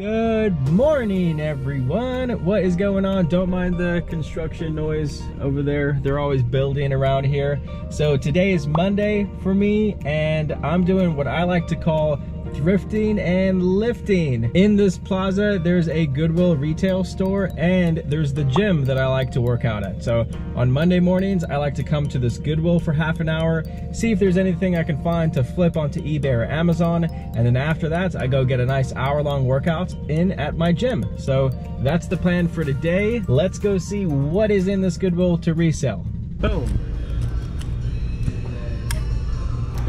Good morning, everyone. What is going on? Don't mind the construction noise over there. They're always building around here. So today is Monday for me, and I'm doing what I like to call thrifting and lifting. In this plaza, there's a Goodwill retail store and there's the gym that I like to work out at. So on Monday mornings, I like to come to this Goodwill for half an hour, see if there's anything I can find to flip onto eBay or Amazon. And then after that, I go get a nice hour long workout in at my gym. So that's the plan for today. Let's go see what is in this Goodwill to resell. Boom.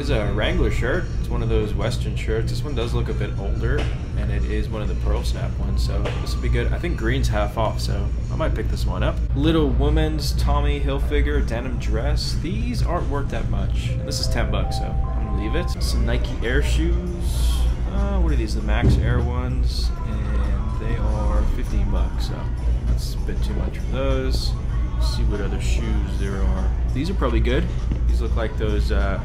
Is a Wrangler shirt. It's one of those Western shirts. This one does look a bit older, and it is one of the pearl snap ones, so this would be good. I think green's half off, so I might pick this one up. Little woman's Tommy Hilfiger denim dress. These aren't worth that much. This is 10 bucks, so I'm gonna leave it. Some Nike Air shoes. Uh, what are these? The Max Air ones, and they are 15 bucks, so that's a bit too much for those. Let's see what other shoes there are. These are probably good. These look like those uh,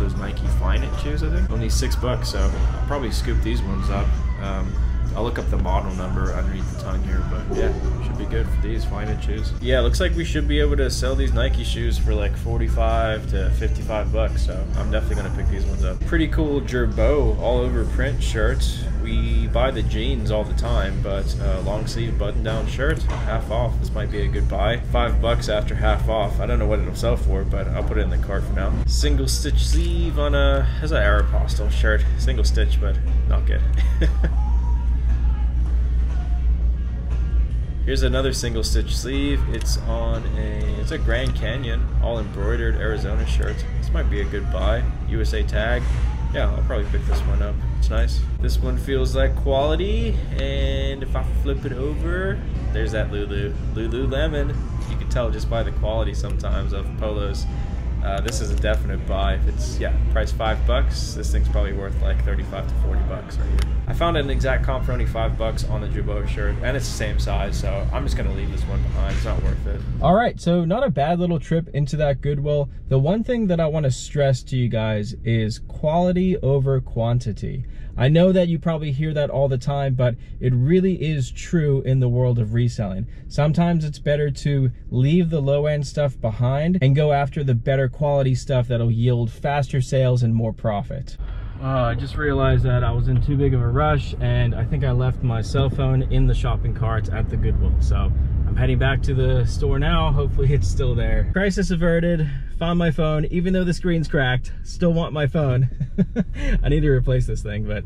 those Nike Flyknit shoes, I think. Only six bucks, so I'll probably scoop these ones up. Um, I'll look up the model number underneath the tongue here, but yeah, should be good for these Flyknit shoes. Yeah, looks like we should be able to sell these Nike shoes for like 45 to 55 bucks, so I'm definitely gonna pick these ones up. Pretty cool Girbaud all over print shirt. We buy the jeans all the time, but uh, long sleeve button down shirt, half off. This might be a good buy. Five bucks after half off. I don't know what it'll sell for, but I'll put it in the cart for now. Single stitch sleeve on a, has an Aeropostale shirt. Single stitch, but not good. Here's another single stitch sleeve. It's on a, it's a Grand Canyon, all embroidered Arizona shirt. This might be a good buy. USA tag. Yeah, I'll probably pick this one up. It's nice. This one feels like quality. And if I flip it over, there's that Lulu. Lululemon. You can tell just by the quality sometimes of polos. Uh, this is a definite buy. If it's, yeah, price five bucks, this thing's probably worth like 35 to 40 bucks right here. I found an exact comp for only five bucks on the Girbaud shirt, and it's the same size, so I'm just gonna leave this one behind. It's not worth it. All right, so not a bad little trip into that Goodwill. The one thing that I wanna stress to you guys is quality over quantity. I know that you probably hear that all the time, but it really is true in the world of reselling. Sometimes it's better to leave the low end stuff behind and go after the better quality stuff that'll yield faster sales and more profit. Uh, I just realized that I was in too big of a rush and I think I left my cell phone in the shopping cart at the Goodwill. So I'm heading back to the store now. Hopefully it's still there. Crisis averted, found my phone. Even though the screen's cracked, still want my phone. I need to replace this thing, but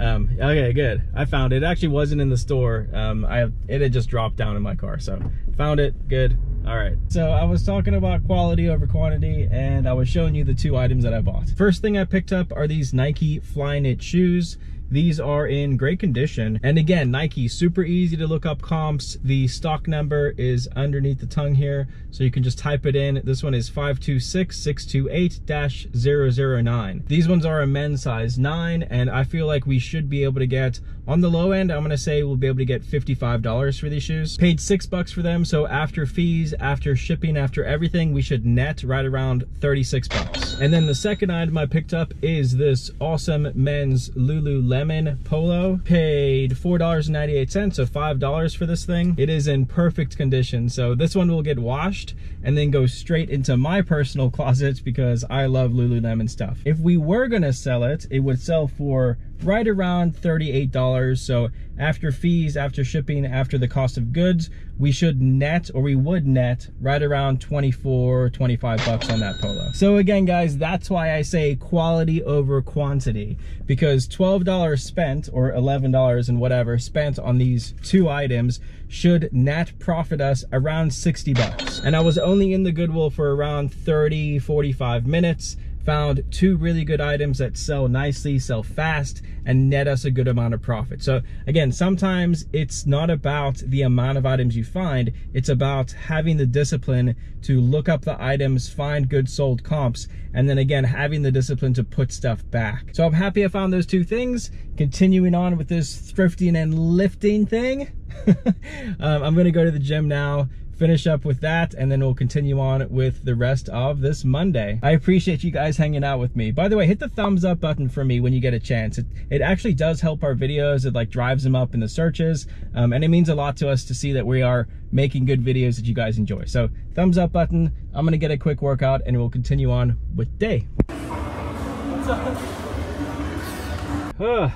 um, okay, good. I found it. It actually wasn't in the store. Um, I It had just dropped down in my car, so found it, good. All right, so I was talking about quality over quantity and I was showing you the two items that I bought. First thing I picked up are these Nike Flyknit shoes. These are in great condition. And again, Nike, super easy to look up comps. The stock number is underneath the tongue here, so you can just type it in. This one is 526628-009. These ones are a men's size 9, and I feel like we should be able to get, on the low end, I'm gonna say we'll be able to get $55 for these shoes. Paid 6 bucks for them, so after fees, after shipping, after everything, we should net right around 36 bucks. And then the second item I picked up is this awesome men's Lululemon Polo. Paid $4.98, so $5 for this thing. It is in perfect condition, so this one will get washed and then go straight into my personal closet because I love Lululemon stuff. If we were gonna sell it, it would sell for right around $38. So after fees, after shipping, after the cost of goods, we should net or we would net right around 24, 25 bucks on that polo. So again, guys, that's why I say quality over quantity because $12 spent or $11 and whatever spent on these two items should net profit us around 60 bucks. And I was only in the Goodwill for around 30, 45 minutes found two really good items that sell nicely, sell fast, and net us a good amount of profit. So again, sometimes it's not about the amount of items you find, it's about having the discipline to look up the items, find good sold comps, and then again, having the discipline to put stuff back. So I'm happy I found those two things. Continuing on with this thrifting and lifting thing. um, I'm gonna go to the gym now, finish up with that, and then we'll continue on with the rest of this Monday. I appreciate you guys hanging out with me. By the way, hit the thumbs up button for me when you get a chance. It, it actually does help our videos. It like drives them up in the searches, um, and it means a lot to us to see that we are making good videos that you guys enjoy. So thumbs up button. I'm gonna get a quick workout, and we'll continue on with day. What's up? Uh,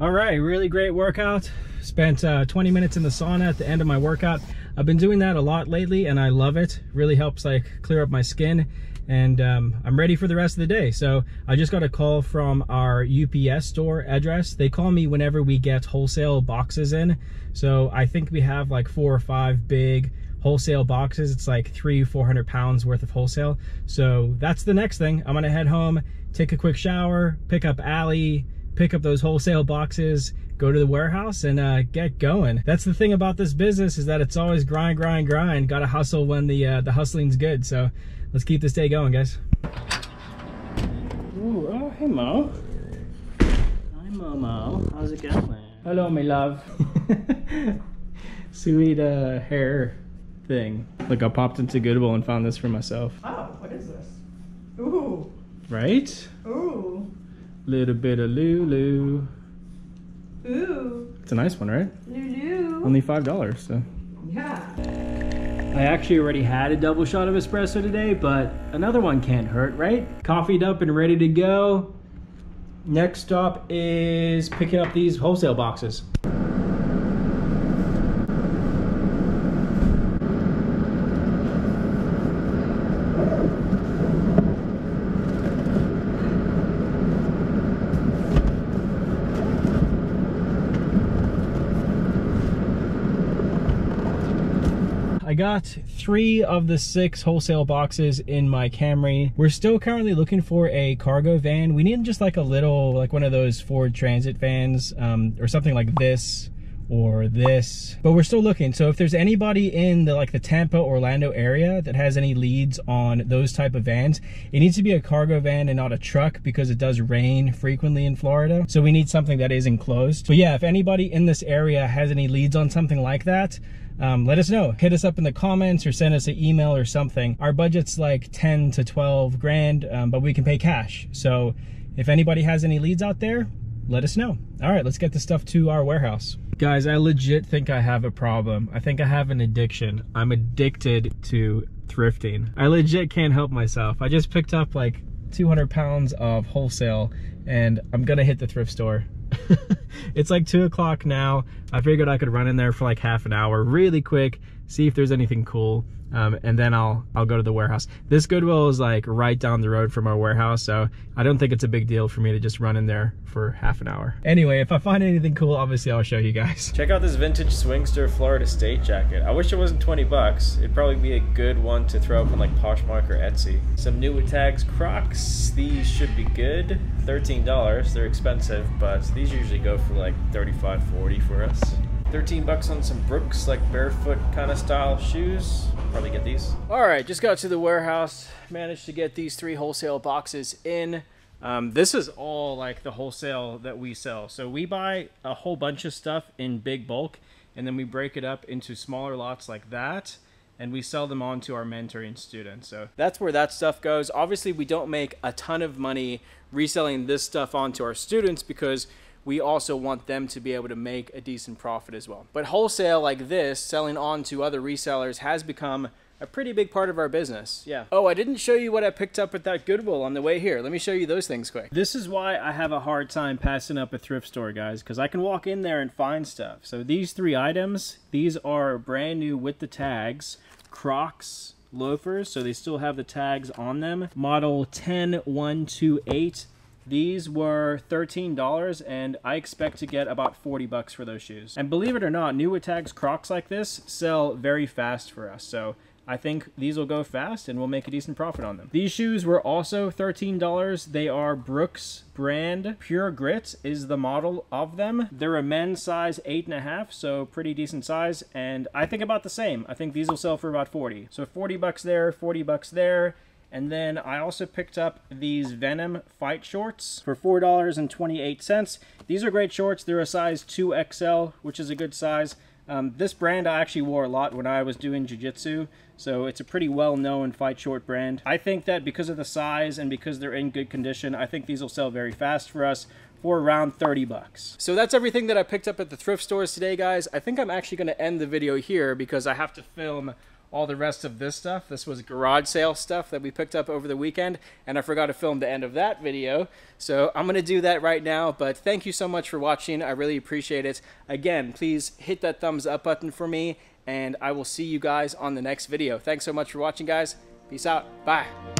all right, really great workout. Spent uh, 20 minutes in the sauna at the end of my workout. I've been doing that a lot lately and I love it. Really helps like clear up my skin and um, I'm ready for the rest of the day. So I just got a call from our UPS store address. They call me whenever we get wholesale boxes in. So I think we have like four or five big wholesale boxes. It's like three, 400 pounds worth of wholesale. So that's the next thing. I'm gonna head home, take a quick shower, pick up Allie, pick up those wholesale boxes, go to the warehouse and uh, get going. That's the thing about this business is that it's always grind, grind, grind. Got to hustle when the uh, the hustling's good. So let's keep this day going, guys. Ooh, oh, hey Mo. Hi Momo. How's it going? Hello, my love. Sweet uh, hair thing. Look, I popped into Goodwill and found this for myself. Oh, what is this? Ooh. Right? Ooh. Little bit of Lulu. Ooh. It's a nice one, right? Lulu. Only five dollars. So. Yeah. I actually already had a double shot of espresso today, but another one can't hurt, right? Coffeeed up and ready to go. Next stop is picking up these wholesale boxes. Got three of the six wholesale boxes in my Camry. We're still currently looking for a cargo van. We need just like a little, like one of those Ford Transit vans um, or something like this or this but we're still looking so if there's anybody in the like the Tampa Orlando area that has any leads on those type of vans it needs to be a cargo van and not a truck because it does rain frequently in Florida so we need something that is enclosed but yeah if anybody in this area has any leads on something like that um, let us know. Hit us up in the comments or send us an email or something. Our budget's like 10 to 12 grand, um, but we can pay cash. So if anybody has any leads out there, let us know. All right, let's get the stuff to our warehouse. Guys, I legit think I have a problem. I think I have an addiction. I'm addicted to thrifting. I legit can't help myself. I just picked up like 200 pounds of wholesale and I'm gonna hit the thrift store. it's like two o'clock now. I figured I could run in there for like half an hour really quick, see if there's anything cool. Um, and then I'll I'll go to the warehouse. This Goodwill is like right down the road from our warehouse, so I don't think it's a big deal for me to just run in there for half an hour. Anyway, if I find anything cool, obviously I'll show you guys. Check out this vintage Swingster Florida State jacket. I wish it wasn't 20 bucks. It'd probably be a good one to throw up on like Poshmark or Etsy. Some new tags Crocs. These should be good. $13. They're expensive, but these usually go for like 35, 40 for us. 13 bucks on some Brooks, like barefoot kind of style shoes. Probably get these. All right, just got to the warehouse. Managed to get these three wholesale boxes in. Um, this is all like the wholesale that we sell. So we buy a whole bunch of stuff in big bulk, and then we break it up into smaller lots like that and we sell them on to our mentoring students. So that's where that stuff goes. Obviously, we don't make a ton of money reselling this stuff on to our students because we also want them to be able to make a decent profit as well. But wholesale like this, selling on to other resellers, has become a pretty big part of our business. Yeah. Oh, I didn't show you what I picked up at that Goodwill on the way here. Let me show you those things quick. This is why I have a hard time passing up a thrift store, guys, because I can walk in there and find stuff. So these three items, these are brand new with the tags. Crocs loafers, so they still have the tags on them. Model 10128. These were $13 and I expect to get about 40 bucks for those shoes. And believe it or not, new tags Crocs like this sell very fast for us. So I think these will go fast and we'll make a decent profit on them. These shoes were also $13. They are Brooks brand. Pure Grit is the model of them. They're a men's size 8.5, so pretty decent size. And I think about the same. I think these will sell for about 40. So 40 bucks there, 40 bucks there. And then I also picked up these Venum fight shorts for $4.28. These are great shorts. They're a size 2XL, which is a good size. Um, this brand I actually wore a lot when I was doing jiu-jitsu, so it's a pretty well-known fight short brand. I think that because of the size and because they're in good condition, I think these will sell very fast for us for around 30 bucks. So that's everything that I picked up at the thrift stores today, guys. I think I'm actually going to end the video here because I have to film all the rest of this stuff. This was garage sale stuff that we picked up over the weekend, and I forgot to film the end of that video. So I'm going to do that right now, but thank you so much for watching. I really appreciate it. Again, please hit that thumbs up button for me, and I will see you guys on the next video. Thanks so much for watching, guys. Peace out. Bye.